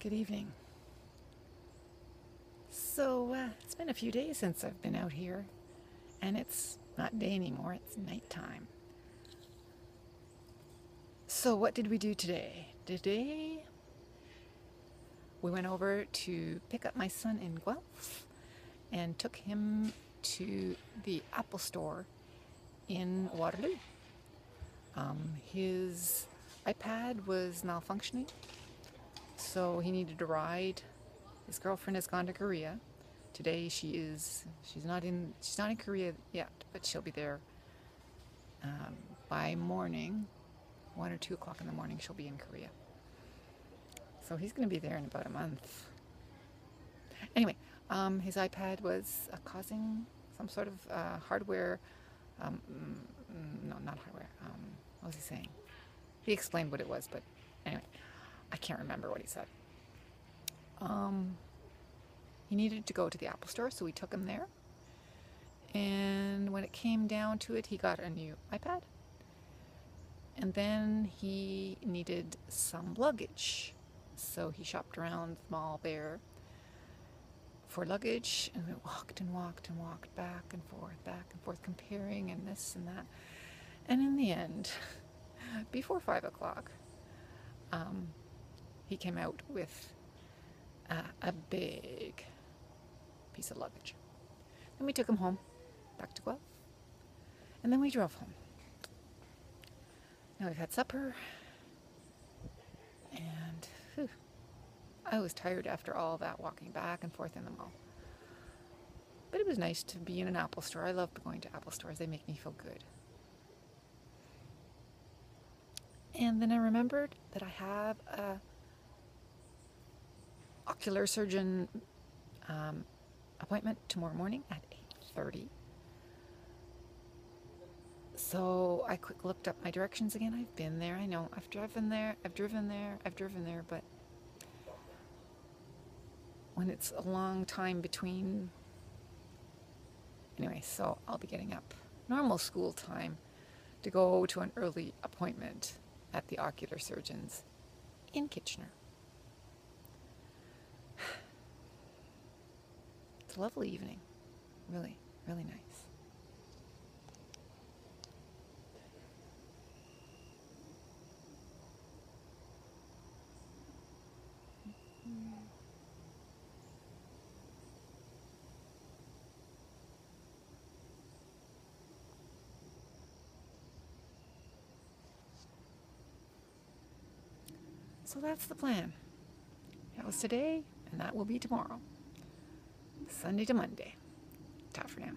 Good evening. So, uh, it's been a few days since I've been out here, and it's not day anymore, it's nighttime. So, what did we do today? Today, we went over to pick up my son in Guelph and took him to the Apple store in Waterloo. Um, his iPad was malfunctioning so he needed a ride. His girlfriend has gone to Korea. Today she is she's not in she's not in Korea yet, but she'll be there um, by morning, one or two o'clock in the morning. She'll be in Korea. So he's going to be there in about a month. Anyway, um, his iPad was uh, causing some sort of uh, hardware. Um, mm, mm, no, not hardware. Um, what was he saying? He explained what it was, but anyway. I can't remember what he said. Um, he needed to go to the Apple Store, so we took him there. And when it came down to it, he got a new iPad. And then he needed some luggage. So he shopped around the mall there for luggage and we walked and walked and walked back and forth, back and forth, comparing and this and that. And in the end, before five o'clock, um, he came out with uh, a big piece of luggage. Then we took him home, back to Guelph, and then we drove home. Now we've had supper, and whew, I was tired after all that walking back and forth in the mall. But it was nice to be in an Apple store. I love going to Apple stores, they make me feel good. And then I remembered that I have a ocular surgeon um, appointment tomorrow morning at 8.30. So I quick looked up my directions again. I've been there. I know. I've driven there. I've driven there. I've driven there. But when it's a long time between... Anyway, so I'll be getting up normal school time to go to an early appointment at the ocular surgeons in Kitchener. Lovely evening. Really, really nice. So that's the plan. That was today, and that will be tomorrow. Sunday to Monday. Ta for now.